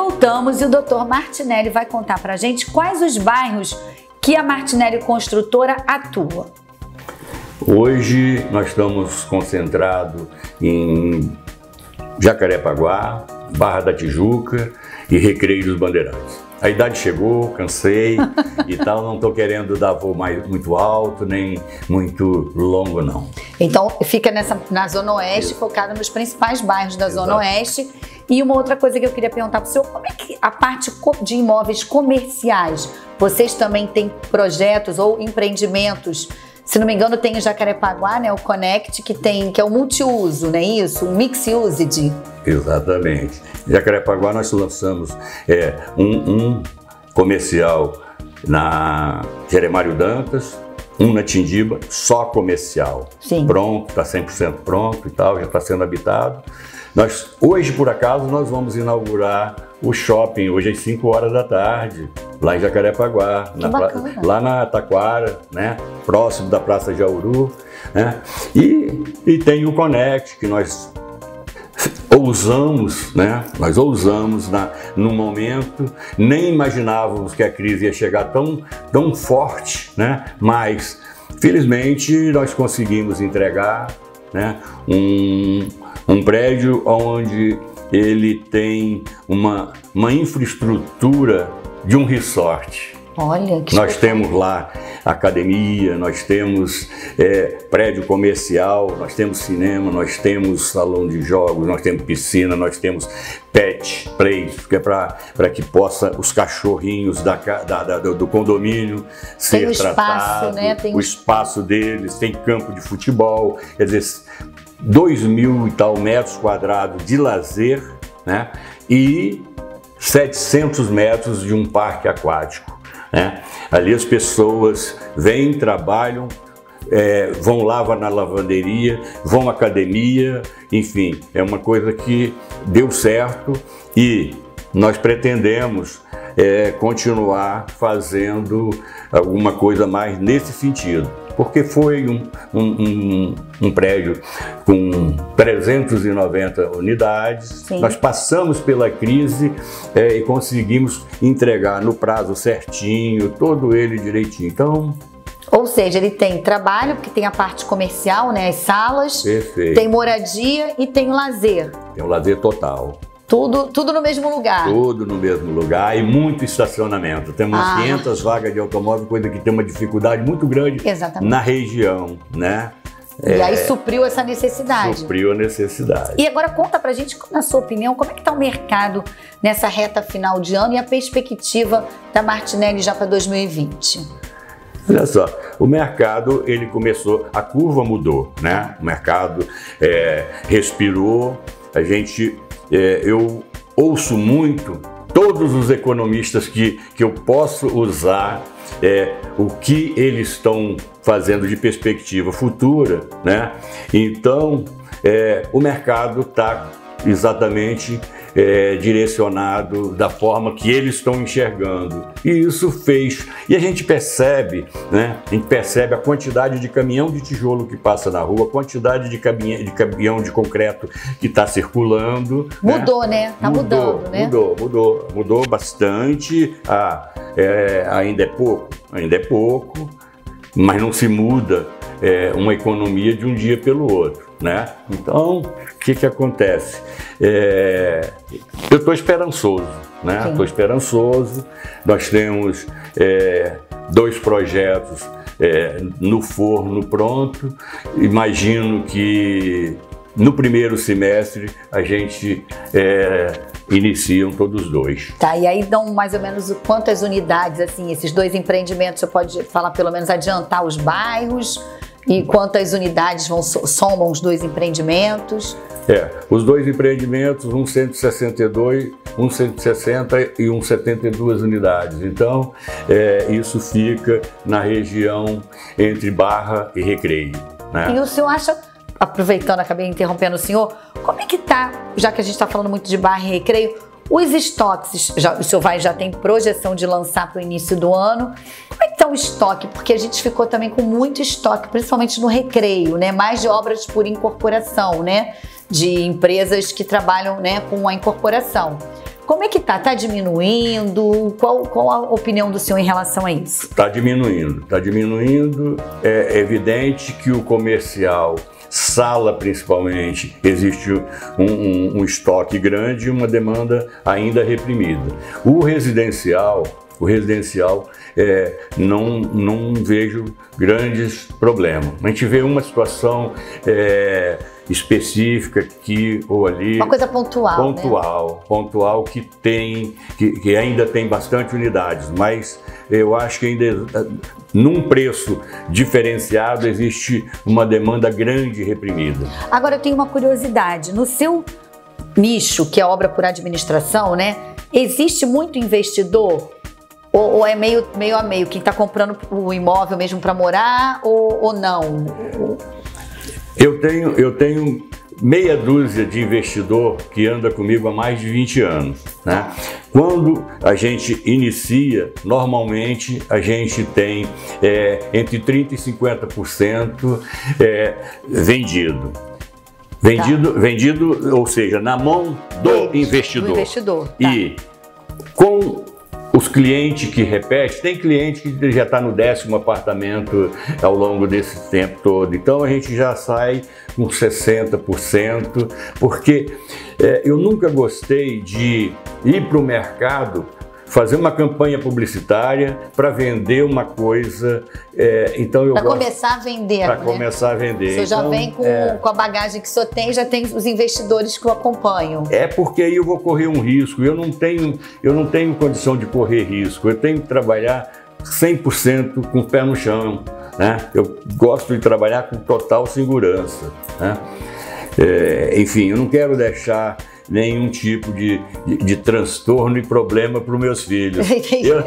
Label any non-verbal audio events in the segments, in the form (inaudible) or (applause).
voltamos e o Dr. Martinelli vai contar para a gente quais os bairros que a Martinelli Construtora atua. Hoje nós estamos concentrados em Jacarepaguá, Barra da Tijuca e Recreio dos Bandeirantes. A idade chegou, cansei (laughs) e tal, não estou querendo dar voo mais, muito alto, nem muito longo, não. Então fica nessa, na Zona Oeste, Isso. focado nos principais bairros da Exato. Zona Oeste. E uma outra coisa que eu queria perguntar para o senhor, como é que a parte de imóveis comerciais, vocês também têm projetos ou empreendimentos se não me engano, tem o Jacarepaguá, né, o Connect, que tem que é o multiuso, não é isso? O mix usage. Exatamente. Em Jacarepaguá nós lançamos é, um, um comercial na Jeremário Dantas, um na Tindiba, só comercial. Sim. Pronto, está 100% pronto e tal, já está sendo habitado. Nós, hoje, por acaso, nós vamos inaugurar o shopping, hoje às 5 horas da tarde, lá em Jacarepaguá, na, lá na Taquara, né? próximo da Praça Jauru. Né? E, e tem o Connect, que nós ousamos, né? Nós ousamos na, no momento, nem imaginávamos que a crise ia chegar tão, tão forte, né? Mas felizmente nós conseguimos entregar, né? Um, um prédio onde ele tem uma, uma infraestrutura de um resort. Olha, que Nós temos lá academia, nós temos é, prédio comercial, nós temos cinema, nós temos salão de jogos, nós temos piscina, nós temos pet place, que é para que possa os cachorrinhos da, da, da do condomínio ser tem tratados, né? tem... o espaço deles, tem campo de futebol, quer dizer, dois mil e tal metros quadrados de lazer, né? E 700 metros de um parque aquático. Né? Ali as pessoas vêm, trabalham, é, vão lavar na lavanderia, vão à academia, enfim, é uma coisa que deu certo e nós pretendemos é, continuar fazendo alguma coisa mais nesse sentido. Porque foi um, um, um, um prédio com 390 unidades, Sim. nós passamos pela crise é, e conseguimos entregar no prazo certinho, todo ele direitinho. Então, ou seja, ele tem trabalho, porque tem a parte comercial, né, as salas, Perfeito. tem moradia e tem lazer. Tem o lazer total. Tudo, tudo no mesmo lugar. Tudo no mesmo lugar e muito estacionamento. Temos ah. 500 vagas de automóvel, coisa que tem uma dificuldade muito grande Exatamente. na região, né? E é, aí supriu essa necessidade. Supriu a necessidade. E agora conta pra gente, na sua opinião, como é que tá o mercado nessa reta final de ano e a perspectiva da Martinelli já para 2020? Olha só, o mercado ele começou, a curva mudou, né? O mercado é, respirou, a gente é, eu ouço muito todos os economistas que, que eu posso usar, é, o que eles estão fazendo de perspectiva futura, né? Então, é, o mercado está exatamente é, direcionado da forma que eles estão enxergando. E isso fez. E a gente percebe, né? A gente percebe a quantidade de caminhão de tijolo que passa na rua, a quantidade de caminhão de, caminhão de concreto que está circulando. Né? Mudou, né? né? Tá mudou, mudando, né? Mudou, mudou, mudou bastante. Ah, é, ainda é pouco, ainda é pouco, mas não se muda é, uma economia de um dia pelo outro né? Então, o que que acontece? É, eu estou esperançoso, né? Estou esperançoso. Nós temos é, dois projetos é, no forno pronto. Imagino que no primeiro semestre a gente é, iniciam todos dois. Tá, e aí dão mais ou menos quantas unidades, assim, esses dois empreendimentos, você pode falar pelo menos adiantar os bairros? E quantas unidades vão, somam os dois empreendimentos? É, os dois empreendimentos, um 162, um 160 e um 72 unidades. Então, é, isso fica na região entre Barra e Recreio. Né? E o senhor acha, aproveitando, acabei interrompendo o senhor, como é que tá, já que a gente está falando muito de Barra e Recreio, os estoques, já, o senhor vai, já tem projeção de lançar para o início do ano. Como é que está o estoque? Porque a gente ficou também com muito estoque, principalmente no recreio, né? Mais de obras por incorporação, né? De empresas que trabalham né, com a incorporação. Como é que tá? Tá diminuindo? Qual, qual a opinião do senhor em relação a isso? Está diminuindo, está diminuindo. É evidente que o comercial sala principalmente, existe um, um, um, estoque grande e uma demanda ainda reprimida. O residencial, o residencial é, não, não vejo grandes problemas. A gente vê uma situação é, específica aqui ou ali. Uma coisa pontual. Pontual, né? pontual que tem, que, que ainda tem bastante unidades, mas eu acho que ainda num preço diferenciado existe uma demanda grande reprimida. Agora eu tenho uma curiosidade. No seu nicho, que é obra por administração, né? Existe muito investidor ou, ou, é meio, meio a meio? Quem está comprando o imóvel mesmo para morar ou, ou não? Eu tenho, eu tenho meia dúzia de investidor que anda comigo há mais de 20 anos. Né? Quando a gente inicia, normalmente a gente tem é, entre 30% e 50% é, vendido. Vendido, tá. vendido, ou seja, na mão do investidor. Do investidor. Tá. E os clientes que repetem, tem cliente que já está no décimo apartamento ao longo desse tempo todo. Então a gente já sai com 60%, porque é, eu nunca gostei de ir para o mercado fazer uma campanha publicitária para vender uma coisa. É, então eu para começar a vender. Para né? começar a vender. Você então, já vem com, é, com a bagagem que o senhor tem, já tem os investidores que o acompanham. É porque aí eu vou correr um risco. Eu não tenho, eu não tenho condição de correr risco. Eu tenho que trabalhar 100% com o pé no chão. Né? Eu gosto de trabalhar com total segurança. Né? É, enfim, eu não quero deixar nenhum tipo de, de, de transtorno e problema para os meus filhos. (laughs) eu,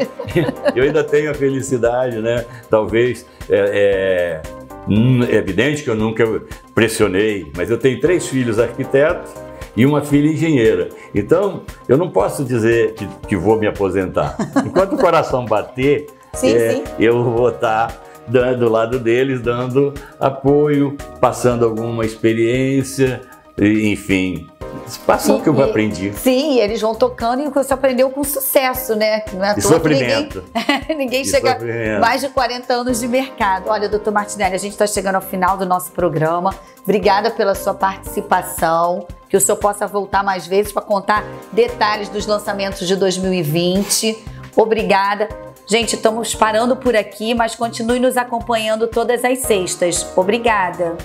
eu, ainda tenho a felicidade, né? Talvez é, é, é evidente que eu nunca pressionei, mas eu tenho três filhos arquitetos e uma filha engenheira. Então, eu não posso dizer que, que vou me aposentar. Enquanto o coração bater, sim, é, sim. eu vou estar do lado deles, dando apoio, passando alguma experiência, enfim, Passou o que eu aprendi. Sim, eles vão tocando e você aprendeu com sucesso, né? Não é e sofrimento. Ninguém, (laughs) ninguém e chega sofrimento. mais de 40 anos de mercado. Olha, doutor Martinelli, a gente está chegando ao final do nosso programa. Obrigada pela sua participação. Que o senhor possa voltar mais vezes para contar detalhes dos lançamentos de 2020. Obrigada. Gente, estamos parando por aqui, mas continue nos acompanhando todas as sextas. Obrigada.